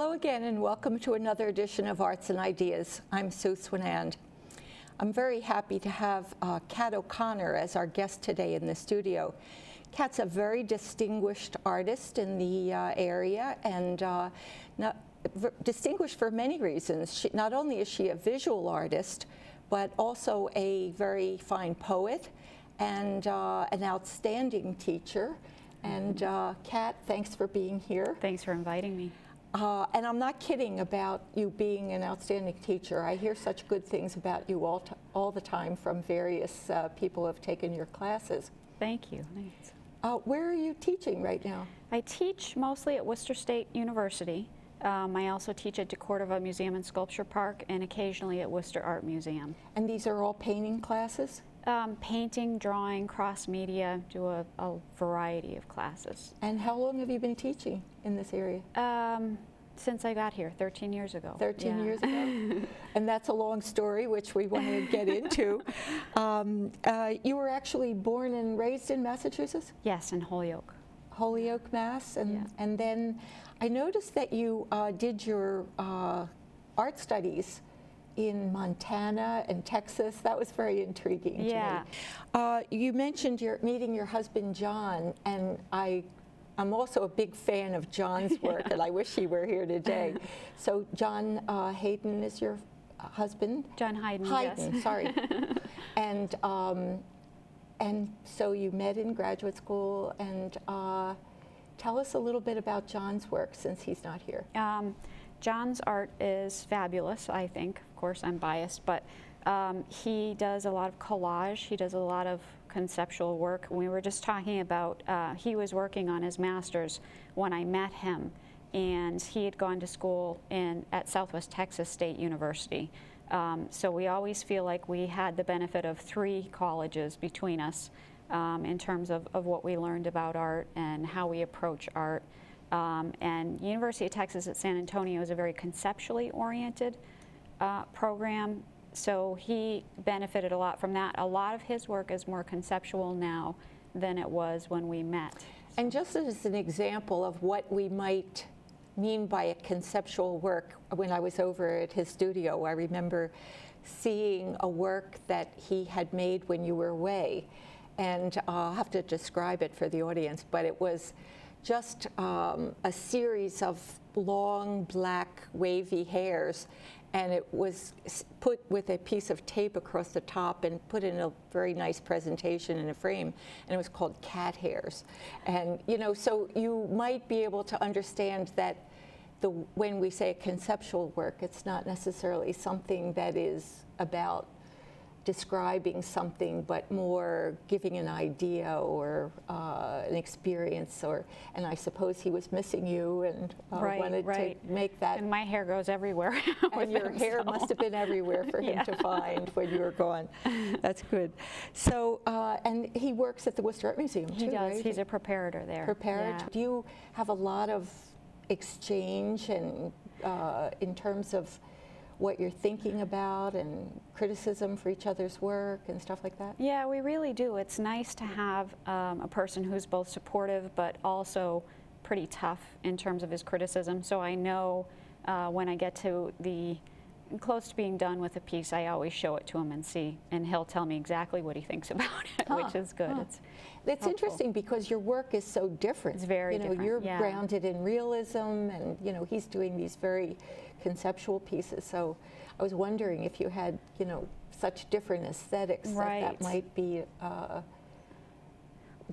Hello again and welcome to another edition of Arts and Ideas. I'm Sue Swinand. I'm very happy to have uh, Kat O'Connor as our guest today in the studio. Kat's a very distinguished artist in the uh, area and uh, not, distinguished for many reasons. She, not only is she a visual artist, but also a very fine poet and uh, an outstanding teacher. And uh, Kat, thanks for being here. Thanks for inviting me. Uh, and I'm not kidding about you being an outstanding teacher. I hear such good things about you all, all the time from various uh, people who have taken your classes. Thank you. Uh, where are you teaching right now? I teach mostly at Worcester State University. Um, I also teach at DeCordova Museum and Sculpture Park and occasionally at Worcester Art Museum. And these are all painting classes? Um, painting, drawing, cross media, do a, a, variety of classes. And how long have you been teaching in this area? Um, since I got here, 13 years ago. 13 yeah. years ago. and that's a long story, which we want to get into. Um, uh, you were actually born and raised in Massachusetts? Yes, in Holyoke. Holyoke, Mass. And, yeah. and then I noticed that you uh, did your uh, art studies in Montana and Texas. That was very intriguing yeah. to me. Uh, you mentioned your meeting your husband John, and I I'm also a big fan of John's work, and I wish he were here today. So John uh, Hayden is your husband? John Hayden. Hayden, yes. sorry. and um, and so you met in graduate school, and uh, tell us a little bit about John's work since he's not here. Um, John's art is fabulous, I think. Of course, I'm biased, but um, he does a lot of collage. He does a lot of conceptual work. We were just talking about, uh, he was working on his master's when I met him, and he had gone to school in, at Southwest Texas State University. Um, so we always feel like we had the benefit of three colleges between us um, in terms of, of what we learned about art and how we approach art. Um, and University of Texas at San Antonio is a very conceptually oriented uh, program so he benefited a lot from that. A lot of his work is more conceptual now than it was when we met. And just as an example of what we might mean by a conceptual work, when I was over at his studio, I remember seeing a work that he had made when you were away. And uh, I'll have to describe it for the audience, but it was just um, a series of long black wavy hairs and it was put with a piece of tape across the top and put in a very nice presentation in a frame and it was called cat hairs. And you know so you might be able to understand that the when we say conceptual work it's not necessarily something that is about describing something, but more giving an idea or uh, an experience. Or and I suppose he was missing you and uh, right, wanted right. to make that. And my hair goes everywhere. and your him, hair so. must have been everywhere for him yeah. to find when you were gone. That's good. So uh, and he works at the Worcester Art Museum. He too, does. Right? He's a preparator there. Preparator. Yeah. Do you have a lot of exchange and uh, in terms of what you're thinking about and criticism for each other's work and stuff like that? Yeah, we really do. It's nice to have um, a person who's both supportive but also pretty tough in terms of his criticism. So I know uh, when I get to the close to being done with a piece, I always show it to him and see, and he'll tell me exactly what he thinks about it, huh, which is good. Huh. It's, it's interesting because your work is so different. It's very you know, different. You're yeah. grounded in realism, and you know he's doing these very conceptual pieces. So I was wondering if you had, you know, such different aesthetics right. that that might be. Uh,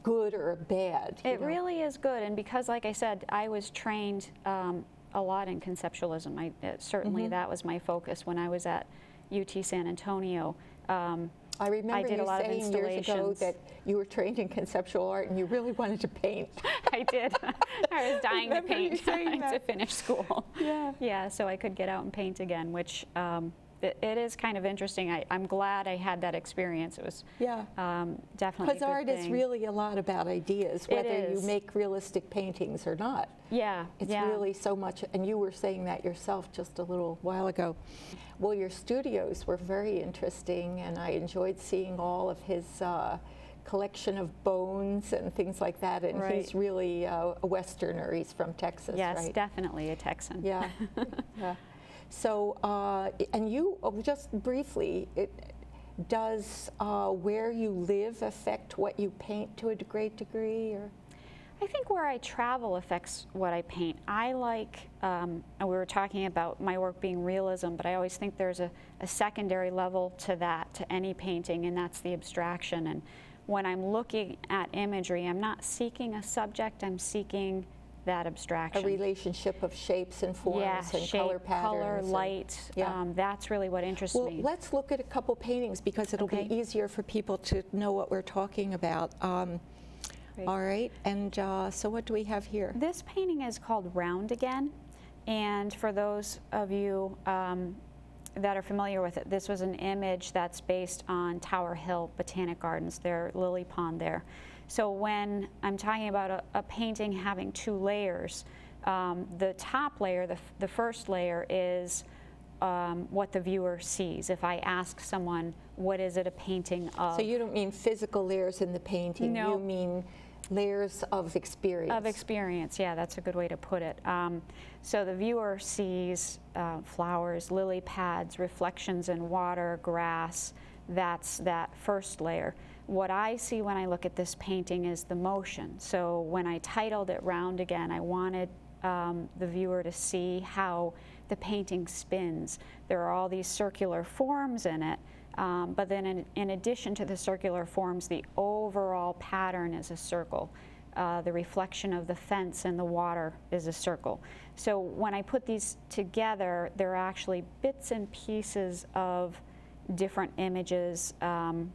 good or bad. It know? really is good, and because, like I said, I was trained um, a lot in conceptualism. I, uh, certainly, mm -hmm. that was my focus when I was at UT San Antonio. Um, I remember I did you a lot saying of years ago that you were trained in conceptual art and you really wanted to paint. I did. I was dying I to paint to finish school. Yeah. Yeah, so I could get out and paint again, which um, it, it is kind of interesting. I, am glad I had that experience. It was yeah. um, definitely Because art thing. is really a lot about ideas, whether you make realistic paintings or not. Yeah, It's yeah. really so much, and you were saying that yourself just a little while ago. Well, your studios were very interesting, and I enjoyed seeing all of his uh, collection of bones and things like that. And Right. he's really uh, a Westerner. He's from Texas, yes, right? definitely a Texan. Yeah, yeah. So, uh, and you, oh, just briefly, it, does uh, where you live affect what you paint to a great degree? Or I think where I travel affects what I paint. I like, um, and we were talking about my work being realism, but I always think there's a, a secondary level to that, to any painting, and that's the abstraction. And when I'm looking at imagery, I'm not seeking a subject, I'm seeking that abstraction. a relationship of shapes and forms yeah, and shape, color patterns? color, light. Yeah. Um, that's really what interests Well, me. Well, let's look at a couple paintings because it'll Okay. be easier for people to know what we're talking about. Um, all right, and uh, so what do we have here? This painting is called Round Again, and for those of you um, that are familiar with it, this was an image that's based on Tower Hill Botanic Gardens, their lily pond there. So when I'm talking about a, a painting having two layers, um, the top layer, the, f- the first layer is um, what the viewer sees. If I ask someone, what is it a painting of? So you don't mean physical layers in the painting. No. You mean layers of experience. Of experience, yeah, that's a good way to put it. Um, so the viewer sees uh, flowers, lily pads, reflections in water, grass. That's that first layer. What I see when I look at this painting is the motion. So when I titled it Round Again, I wanted um, the viewer to see how the painting spins. There are all these circular forms in it, um, but then in, in addition to the circular forms, the overall pattern is a circle. Uh, the reflection of the fence and the water is a circle. So when I put these together, they're actually bits and pieces of different images. Um,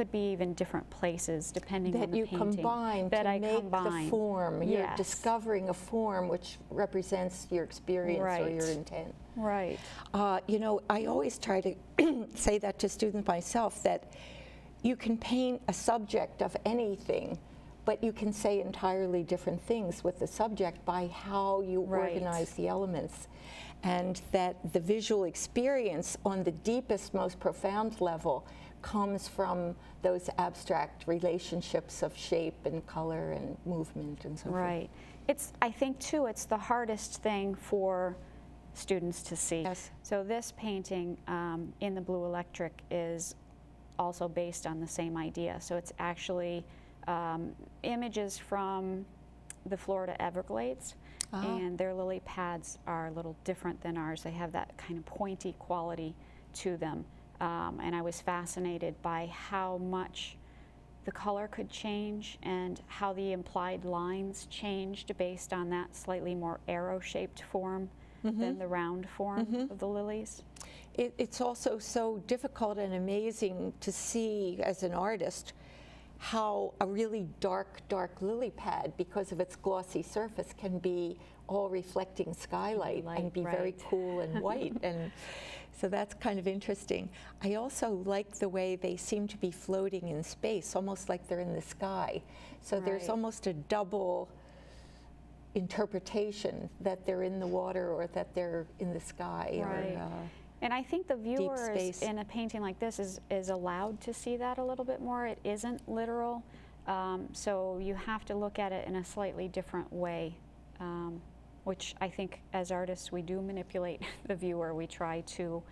could be even different places depending on that the you painting. combine that to I make combine. the form. You're discovering a form which represents your experience or your intent. Right. Uh, you know, I always try to say that to students myself that you can paint a subject of anything, but you can say entirely different things with the subject by how you Right. organize the elements. And that the visual experience on the deepest, most profound level comes from those abstract relationships of shape and color and movement and so forth. Right. It's, I think too, it's the hardest thing for students to see. Yes. So this painting um, in the Blue Electric is also based on the same idea. So it's actually um, images from the Florida Everglades, Ah. and their lily pads are a little different than ours. They have that kind of pointy quality to them. Um, and I was fascinated by how much the color could change and how the implied lines changed based on that slightly more arrow-shaped form than the round form of the lilies. It, it's also so difficult and amazing to see as an artist how a really dark, dark lily pad, because of its glossy surface, can be all reflecting skylight Light, and be very cool and white. and so that's kind of interesting. I also like the way they seem to be floating in space, almost like they're in the sky. So there's almost a double interpretation that they're in the water or that they're in the sky. Right. Or, uh, And I think the viewer in a painting like this is, is allowed to see that a little bit more. It isn't literal, um, so you have to look at it in a slightly different way, um, which I think as artists we do manipulate the viewer. We try to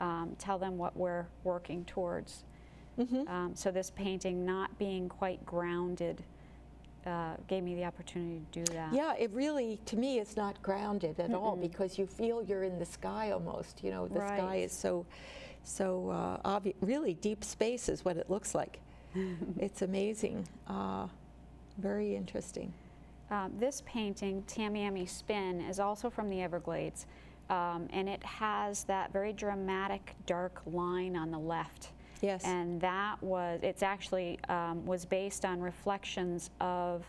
um, tell them what we're working towards. Mm-hmm. Um, so this painting not being quite grounded uh, gave me the opportunity to do that. Yeah, it really, to me, it's not grounded at all because you feel you're in the sky almost. You know, the sky is so, so uh, obvi- really deep space is what it looks like. it's amazing. Uh, very interesting. Um, this painting, Tamiami Spin, is also from the Everglades, um, and it has that very dramatic dark line on the left. Yes. And that was, it's actually um, was based on reflections of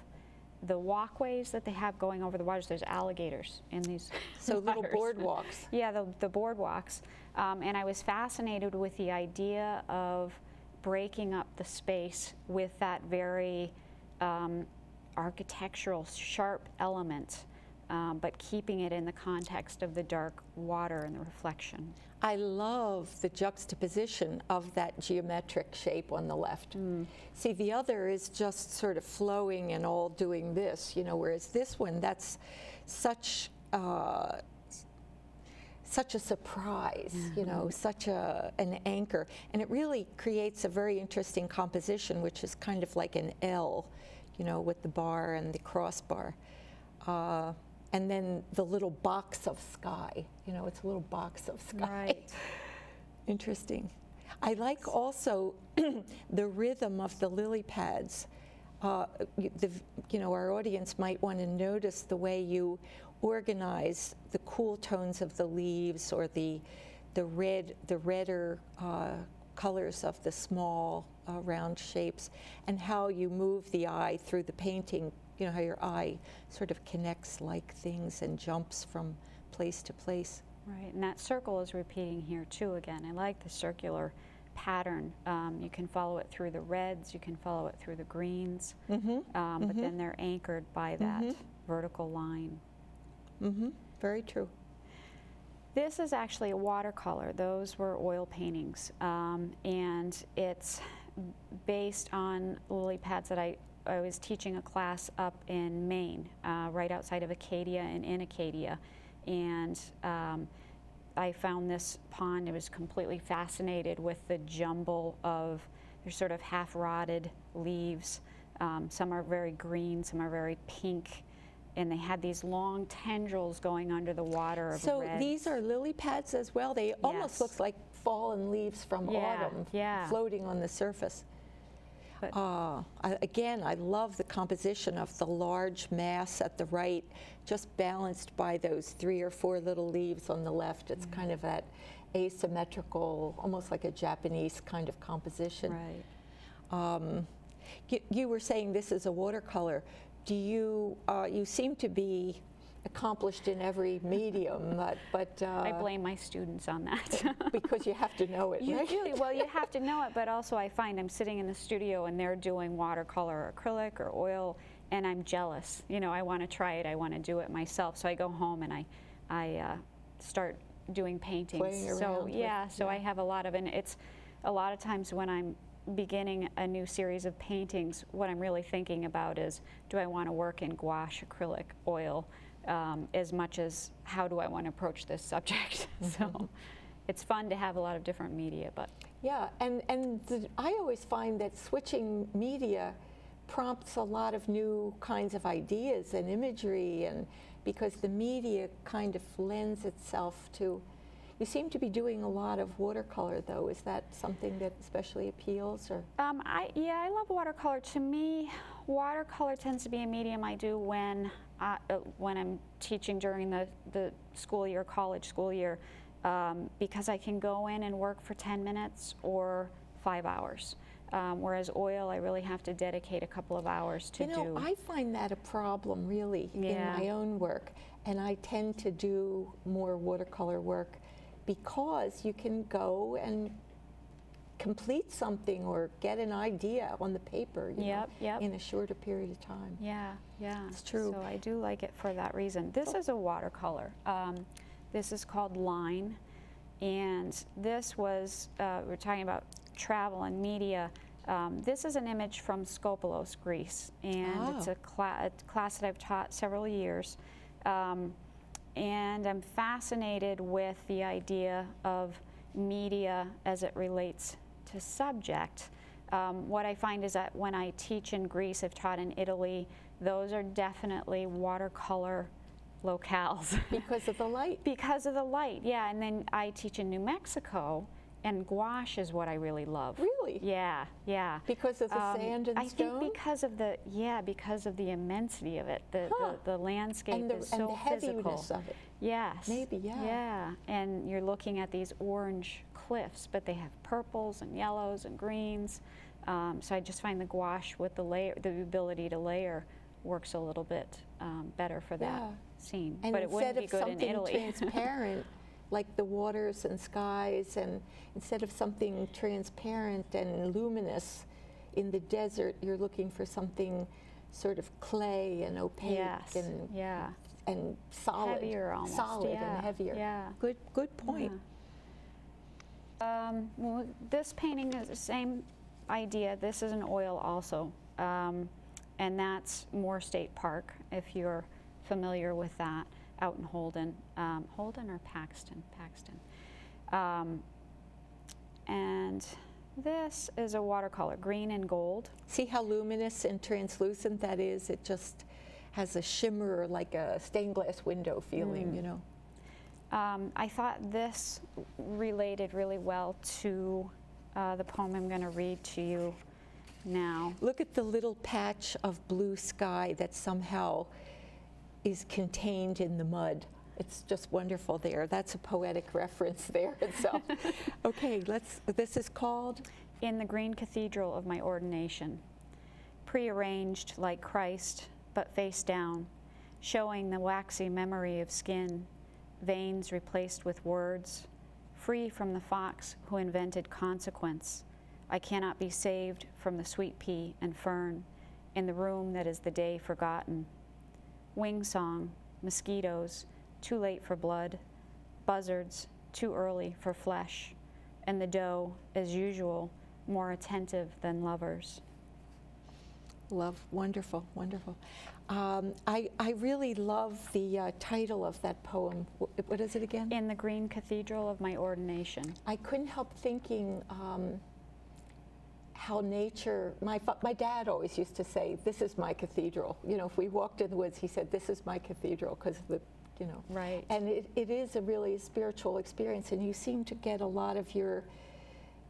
the walkways that they have going over the waters. There's alligators in these So little boardwalks. Yeah, the, the boardwalks. Um, and I was fascinated with the idea of breaking up the space with that very um, architectural, sharp element, um, but keeping it in the context of the dark water and the reflection. I love the juxtaposition of that geometric shape on the left. See, the other is just sort of flowing and all doing this, you know, whereas this one, that's such. Uh, such a surprise, you know, such a, an anchor. And it really creates a very interesting composition, which is kind of like an L, you know, with the bar and the crossbar. Uh, and then the little box of sky, you know, it's a little box of sky. Right. Interesting. I like also the rhythm of the lily pads. Uh, the, you know, our audience might want to notice the way you organize the cool tones of the leaves or the the red, the redder uh, colors of the small uh, round shapes, and how you move the eye through the painting. You know how your eye sort of connects like things and jumps from place to place. Right, and that circle is repeating here too again. I like the circular pattern. Um, you can follow it through the reds, you can follow it through the greens, um, but then they're anchored by that vertical line. Mm-hmm. Very true. This is actually a watercolor. Those were oil paintings, um, and it's based on lily pads that I, I was teaching a class up in Maine, uh, right outside of Acadia and in Acadia, and um, I found this pond. I was completely fascinated with the jumble of they're sort of half rotted leaves. Um, some are very green, some are very pink, and they had these long tendrils going under the water of So these are lily pads as well. They almost look like fallen leaves from Yeah, autumn yeah. floating on the surface. But- I, again, I love the composition of the large mass at the right, just balanced by those three or four little leaves on the left. It's kind of that asymmetrical, almost like a Japanese kind of composition. Right. Um, you, you were saying this is a watercolor. Do you, uh, you seem to be accomplished in every medium, but, but uh, I blame my students on that. because you have to know it, you right? do. Well, you have to know it, but also I find I'm sitting in the studio and they're doing watercolor or acrylic or oil, and I'm jealous. You know, I want to try it. I want to do it myself. So I go home and I, I uh, start doing paintings. So around with- yeah, so I have a lot of, and it's a lot of times when I'm beginning a new series of paintings, what I'm really thinking about is, do I want to work in gouache, acrylic, oil, um, as much as how do I want to approach this subject? Mm-hmm. so it's fun to have a lot of different media, but Yeah, and, and the, I always find that switching media prompts a lot of new kinds of ideas and imagery, and because the media kind of lends itself to. You seem to be doing a lot of watercolor, though. Is that something that especially appeals, or? Um, I, yeah, I love watercolor. To me, watercolor tends to be a medium I do when, I, uh, when I'm teaching during the, the school year, college school year, um, because I can go in and work for 10 minutes or five hours. Um, whereas oil, I really have to dedicate a couple of hours to You know, do. I find that a problem really Yeah. in my own work, and I tend to do more watercolor work because you can go and complete something or get an idea on the paper you Yep, know, yep. in a shorter period of time. Yeah, yeah. It's true. So I do like it for that reason. This is a watercolor. Um, this is called Line. And this was, uh, we're talking about travel and media. Um, this is an image from Skopelos, Greece. And it's Oh. a, cla- a class that I've taught several years. Um, and I'm fascinated with the idea of media as it relates to subject. Um, what I find is that when I teach in Greece, I've taught in Italy, those are definitely watercolor locales. Because of the light. because of the light, yeah. And then I teach in New Mexico, and gouache is what I really love. Really? Yeah, yeah. Because of the Um, sand and I stone? think because of the yeah, because of the immensity of it, the Huh. the, the landscape and the, is and so the physical. heaviness of it. Yes. Maybe, yeah. Yeah, and you're looking at these orange cliffs, but they have purples and yellows and greens. Um, so I just find the gouache with the layer, the ability to layer, works a little bit um, better for that Yeah. scene. And but it wouldn't instead be of good in something Italy. transparent, like the waters and skies, and instead of something transparent and luminous in the desert, you're looking for something sort of clay and opaque yes. and yeah. and solid, Heavier almost, solid yeah, and heavier. yeah. Good, good point. Yeah. Um, well, this painting is the same idea. This is an oil also, um, and that's Moore State Park, if you're familiar with that, out in Holden. Um, Holden or Paxton? Paxton. Um, and this is a watercolor, green and gold. See how luminous and translucent that is? It just has a shimmer like a stained glass window feeling, you know. Um, I thought this related really well to uh, the poem I'm going to read to you now. Look at the little patch of blue sky that somehow is contained in the mud. It's just wonderful there. That's a poetic reference there itself. okay, let's. This is called In the Green Cathedral of My Ordination, prearranged like Christ, but face down, showing the waxy memory of skin, veins replaced with words, free from the fox who invented consequence. I cannot be saved from the sweet pea and fern in the room that is the day forgotten. Wing song, mosquitoes, too late for blood, buzzards, too early for flesh, and the doe, as usual, more attentive than lovers. Love, wonderful, wonderful. Um, I, I really love the uh, title of that poem. What is it again? In the green cathedral of my ordination. I couldn't help thinking um, how nature. My my dad always used to say, "This is my cathedral." You know, if we walked in the woods, he said, "This is my cathedral," because of the, you know. Right. And it, it is a really spiritual experience, and you seem to get a lot of your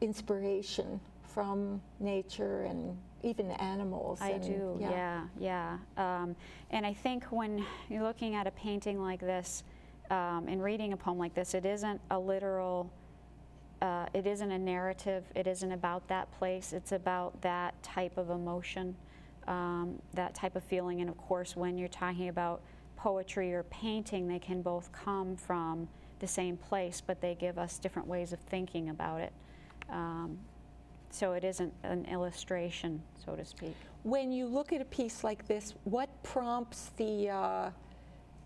inspiration from nature and even animals. I and- do, yeah, yeah. Um, and I think when you're looking at a painting like this um, and reading a poem like this, it isn't a literal, uh, it isn't a narrative, it isn't about that place, it's about that type of emotion, um, that type of feeling. And of course, when you're talking about poetry or painting, they can both come from the same place, but they give us different ways of thinking about it. So it isn't an illustration, so to speak. When you look at a piece like this, what prompts the, uh,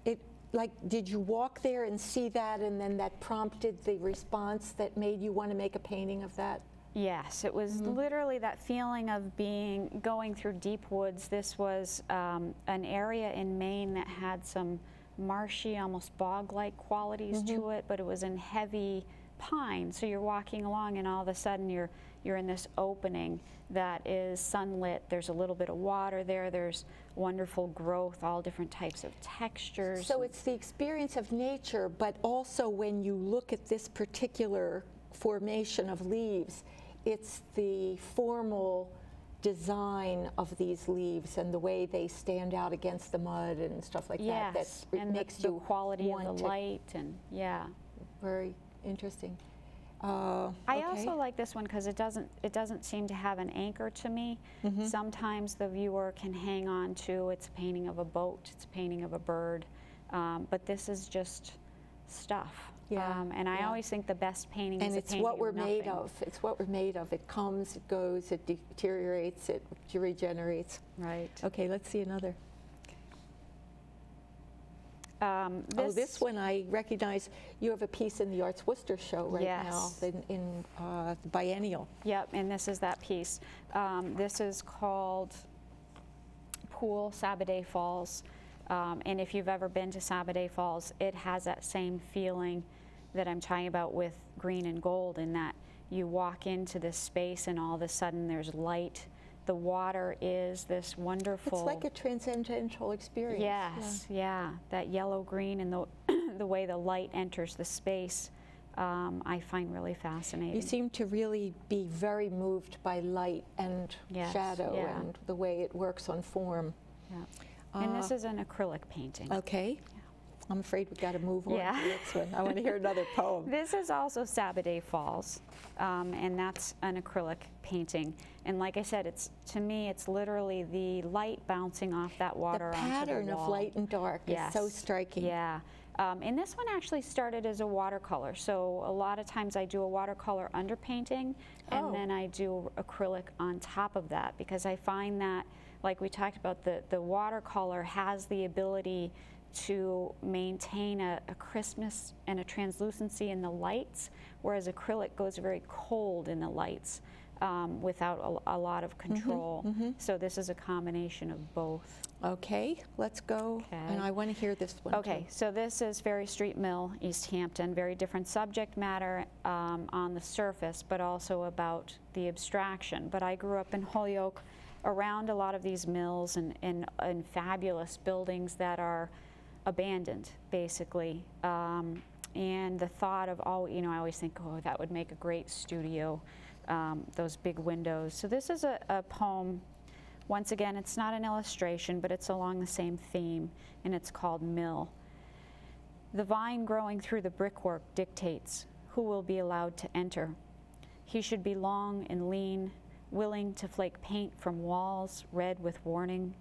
it, like, did you walk there and see that and then that prompted the response that made you want to make a painting of that? Yes, it was Mm-hmm. literally that feeling of being going through deep woods. This was um, an area in Maine that had some marshy, almost bog-like qualities Mm-hmm. to it, but it was in heavy pine. So you're walking along, and all of a sudden you're you're in this opening that is sunlit. There's a little bit of water there. There's wonderful growth, all different types of textures. So it's the experience of nature, but also when you look at this particular formation of leaves, it's the formal design of these leaves and the way they stand out against the mud and stuff like that. yes, That it and makes the, you quality of want the light, and yeah. Very interesting. Uh, I also like this one because it doesn't it doesn't seem to have an anchor to me. Mm-hmm. Sometimes the viewer can hang on to it's a painting of a boat, it's a painting of a bird, um, but this is just stuff. Yeah, Um, and I yeah. always think the best painting And it's painting what we're of made of. It's what we're made of. It comes, it goes, it deteriorates, it regenerates. Right. Okay, let's see another. Um, oh, this one I recognize. You have a piece in the Arts Worcester show right Yes. now in, in uh, the biennial. Yep, and this is that piece. Um, this is called Pool Sabbaday Falls. Um, and if you've ever been to Sabbaday Falls, it has that same feeling that I'm talking about with green and gold, in that you walk into this space and all of a sudden there's light. The water is this wonderful. It's like a transcendental experience. Yes, yeah. That yellow green and the, the way the light enters the space, um, I find really fascinating. You seem to really be very moved by light and Yes, shadow yeah. and the way it works on form. Yeah. and this Uh, is an acrylic painting. Okay. I'm afraid we've got to move on Yeah. to the next one. I want to hear another poem. This is also Sabbaday Falls, um, and that's an acrylic painting. And like I said, it's to me, it's literally the light bouncing off that water the pattern the of light and dark is so striking. Yeah. Um, and this one actually started as a watercolor. So a lot of times I do a watercolor underpainting and Oh. then I do acrylic on top of that because I find that, like we talked about, the, the watercolor has the ability to maintain a, a crispness and a translucency in the lights, whereas acrylic goes very cold in the lights um, without a, a, lot of Mm-hmm, control. So this is a combination of both. Okay, let's go. And I want to hear this one. Okay, too. so this is Ferry Street Mill, East Hampton. Very different subject matter um, on the surface, but also about the abstraction. But I grew up in Holyoke around a lot of these mills and, and, and fabulous buildings that are abandoned, basically. Um, and the thought of, oh, you know, I always think, oh, that would make a great studio, um, those big windows. So this is a, a poem once again, it's not an illustration, but it's along the same theme, and it's called Mill. The vine growing through the brickwork dictates who will be allowed to enter. He should be long and lean, willing to flake paint from walls red with warning.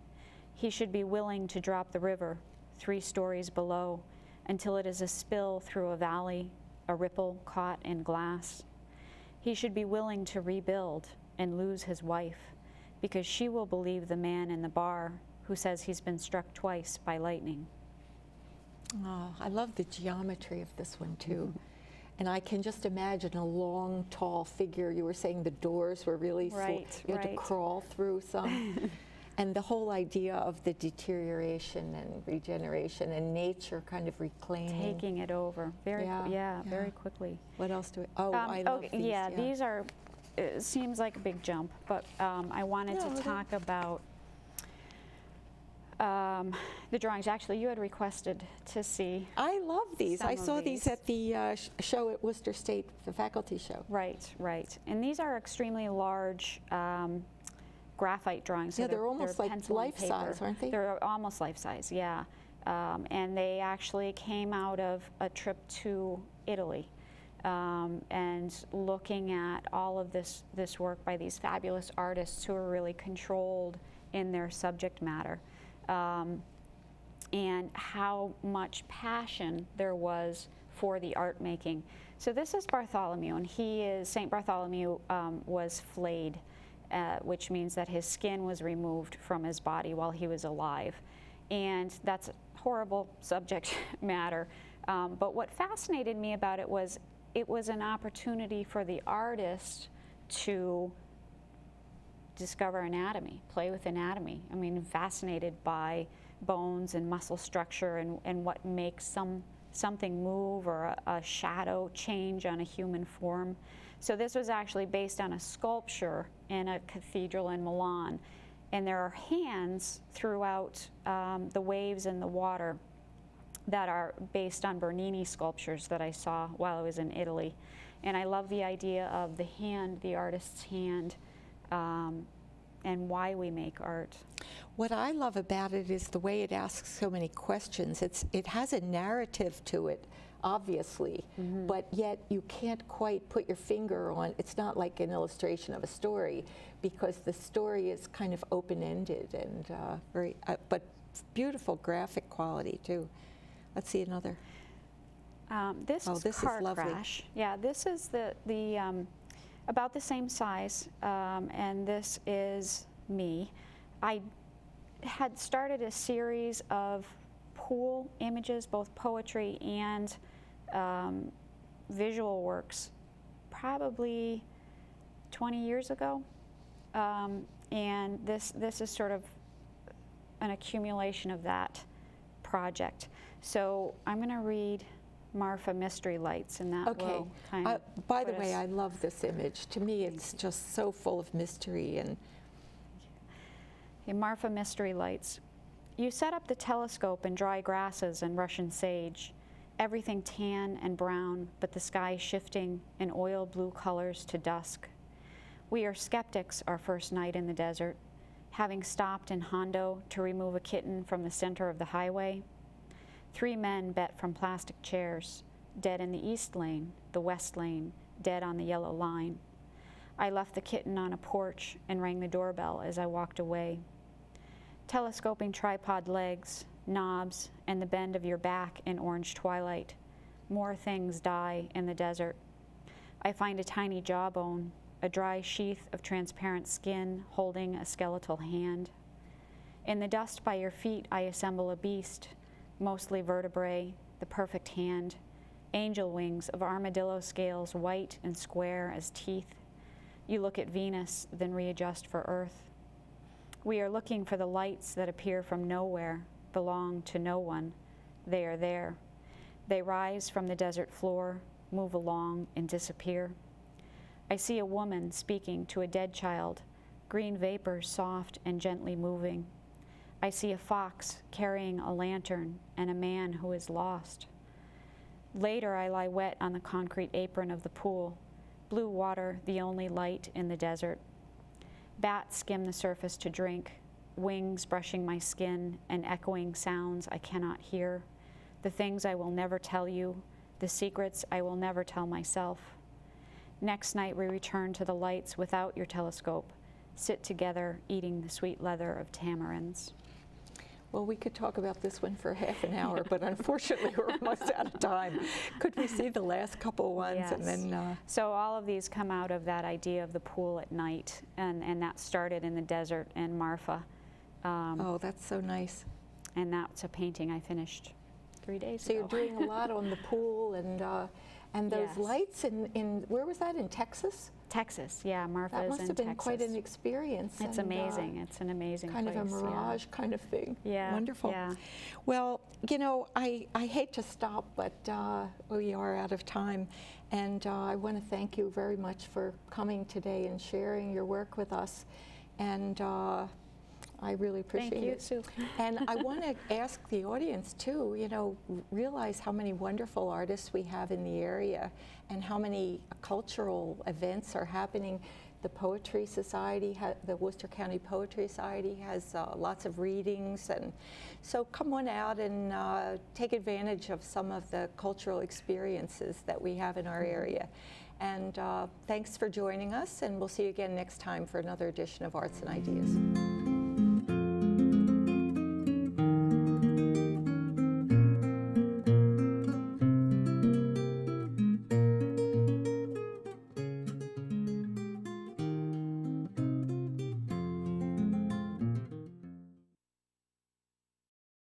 He should be willing to drop the river three stories below until it is a spill through a valley, a ripple caught in glass. He should be willing to rebuild and lose his wife because she will believe the man in the bar who says he's been struck twice by lightning. Oh, I love the geometry of this one too. And I can just imagine a long, tall figure. You were saying the doors were really Right, you had to crawl through some. and the whole idea of the deterioration and regeneration and nature kind of reclaiming. Taking it over very, Yeah, yeah, yeah, yeah. very quickly. What else do we? Oh, Um, I love okay, these. yeah, these are. It seems like a big jump, but um, I wanted No, to talk about um, the drawings. Actually, you had requested to see. I love these. I saw these. these. at the uh, sh- show at Worcester State, the faculty show. Right, right, and these are extremely large. Um, graphite drawings. so Yeah, they're almost like pencil and life size, aren't they? They're almost life size, yeah. Um, and they actually came out of a trip to Italy. Um, and looking at all of this, this work by these fabulous artists who are really controlled in their subject matter. Um, and how much passion there was for the art making. So this is Bartholomew, and he is Saint Bartholomew um, was flayed, uh, which means that his skin was removed from his body while he was alive, and that's a horrible subject matter. Um, but what fascinated me about it was it was an opportunity for the artist to discover anatomy, play with anatomy. I mean, fascinated by bones and muscle structure and, and what makes some something move or a, a shadow change on a human form. So this was actually based on a sculpture in a cathedral in Milan. And there are hands throughout um, the waves and the water that are based on Bernini sculptures that I saw while I was in Italy. And I love the idea of the hand, the artist's hand, um, and why we make art. What I love about it is the way it asks so many questions. It's it has a narrative to it, obviously, but yet you can't quite put your finger on. It's not like an illustration of a story because the story is kind of open-ended and uh, very, uh, but beautiful graphic quality too. Let's see another. Um, this Oh, is this is Car lovely. Crash. Yeah, this is the, the um, about the same size, um, and this is me. I had started a series of pool images, both poetry and um, visual works, probably 20 years ago. Um, and this, this is sort of an accumulation of that project. So I'm going to read Marfa Mystery Lights, and that Okay. kind Uh, by the way, I love this image. To me, it's just so full of mystery and Okay, Marfa Mystery Lights. You set up the telescope in dry grasses and Russian sage, everything tan and brown, but the sky shifting in oil blue colors to dusk. We are skeptics our first night in the desert, having stopped in Hondo to remove a kitten from the center of the highway. Three men bet from plastic chairs, dead in the east lane, the west lane, dead on the yellow line. I left the kitten on a porch and rang the doorbell as I walked away. Telescoping tripod legs, knobs, and the bend of your back in orange twilight. More things die in the desert. I find a tiny jawbone, a dry sheath of transparent skin holding a skeletal hand. In the dust by your feet, I assemble a beast, mostly vertebrae, the perfect hand, angel wings of armadillo scales, white and square as teeth. You look at Venus, then readjust for Earth. We are looking for the lights that appear from nowhere, belong to no one. They are there. They rise from the desert floor, move along, and disappear. I see a woman speaking to a dead child, green vapor soft and gently moving. I see a fox carrying a lantern and a man who is lost. Later, I lie wet on the concrete apron of the pool, blue water the only light in the desert. Bats skim the surface to drink, wings brushing my skin and echoing sounds I cannot hear, the things I will never tell you, the secrets I will never tell myself. Next night, we return to the lights without your telescope, sit together eating the sweet leather of tamarinds. Well, we could talk about this one for half an hour, but unfortunately, we're almost out of time. Could we see the last couple ones Yes. and then? Uh, So all of these come out of that idea of the pool at night, and, and that started in the desert in Marfa. Um, oh, that's so nice. And that's a painting I finished three days ago. So you're doing a lot on the pool and uh, and those Yes. lights in, in where was that in Texas? Texas, yeah, Marfa That is must have been Texas. quite an experience. It's and, uh, amazing. it's an amazing kind place. of a yeah. mirage kind of thing. Yeah, Wonderful. yeah. Well, you know, I, I hate to stop, but uh, we are out of time. And uh, I want to thank you very much for coming today and sharing your work with us. And uh, I really appreciate Thank you, it. Sue. and I want to ask the audience too, you know, realize how many wonderful artists we have in the area and how many cultural events are happening. The Poetry Society, ha- the Worcester County Poetry Society has uh, lots of readings. And so come on out and uh, take advantage of some of the cultural experiences that we have in our area. And uh, thanks for joining us, and we'll see you again next time for another edition of Arts and Ideas.